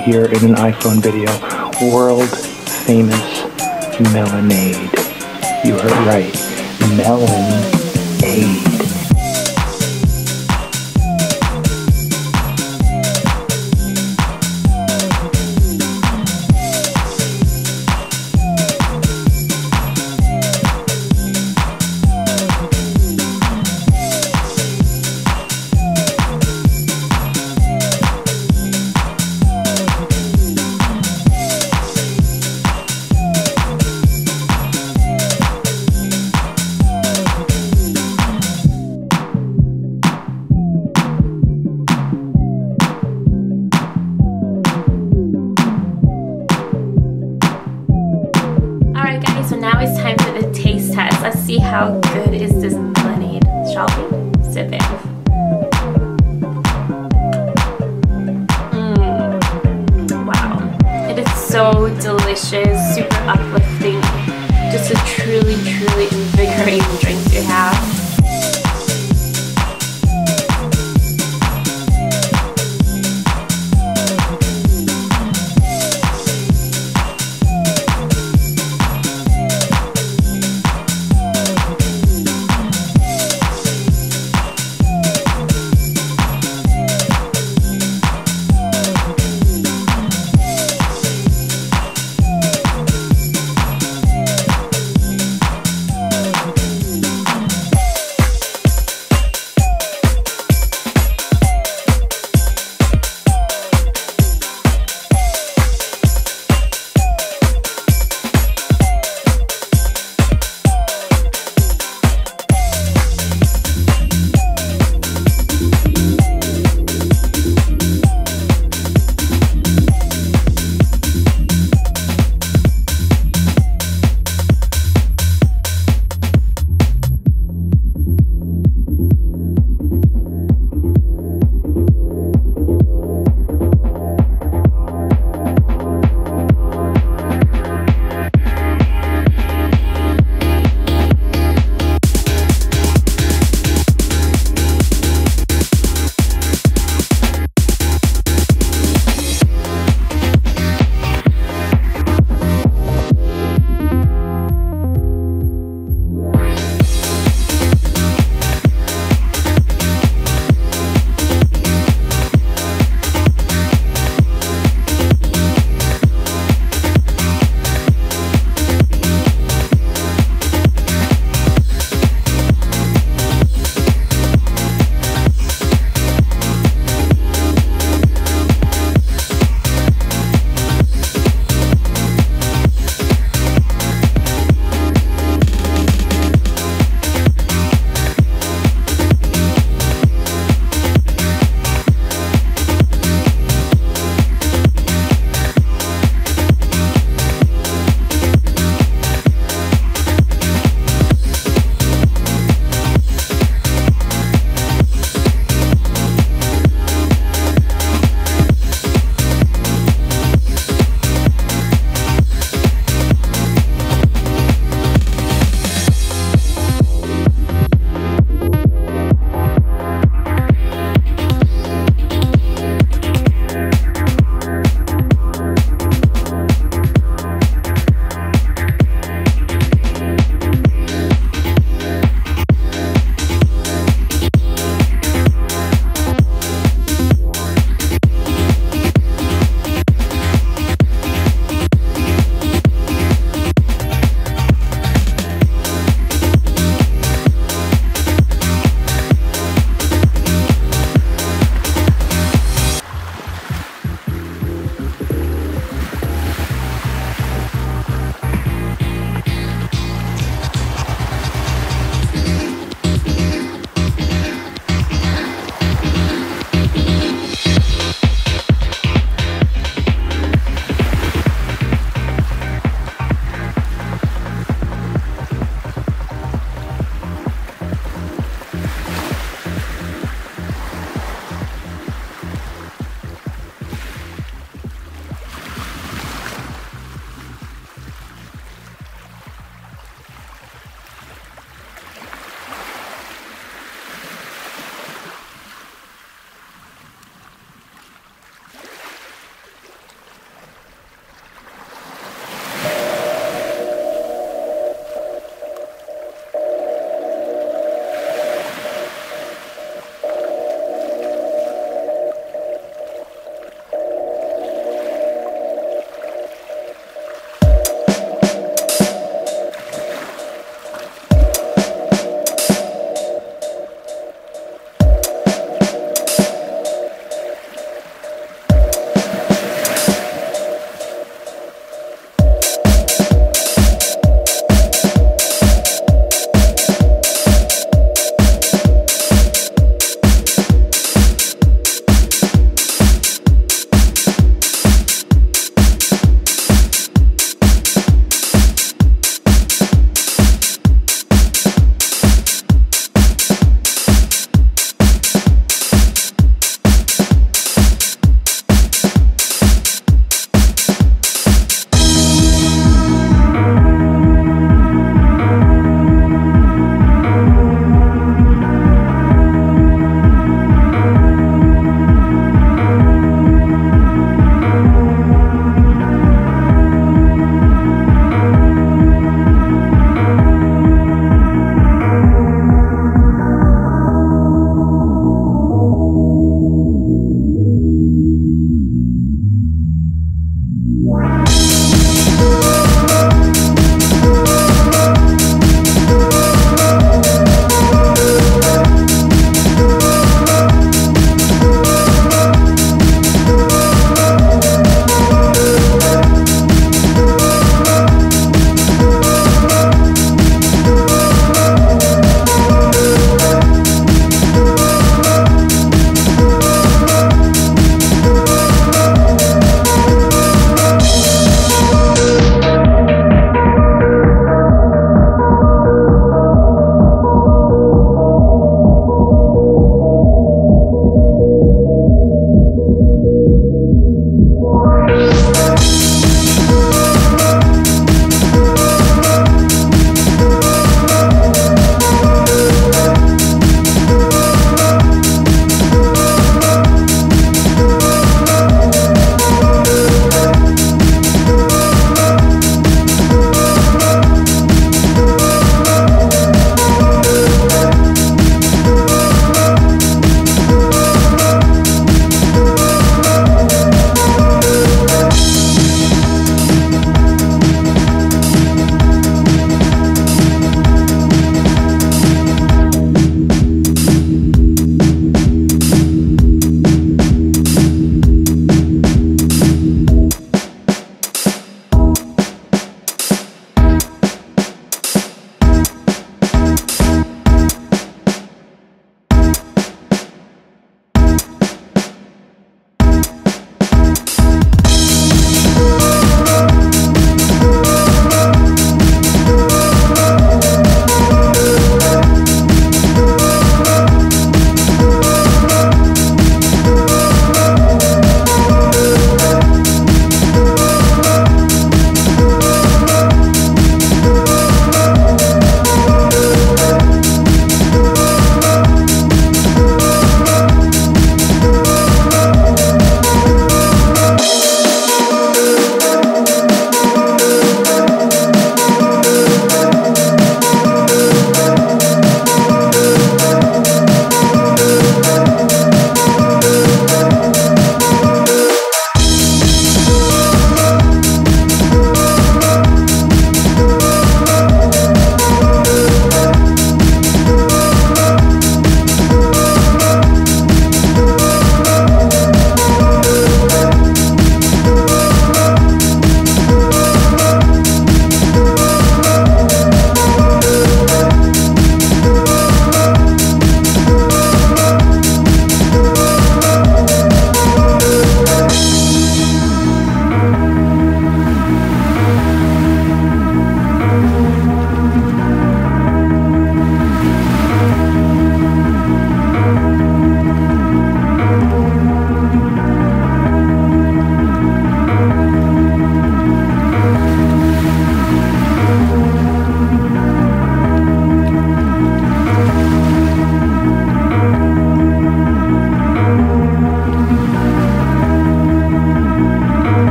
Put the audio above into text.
here in an iPhone video. World famous melonade. You heard right. Melonade.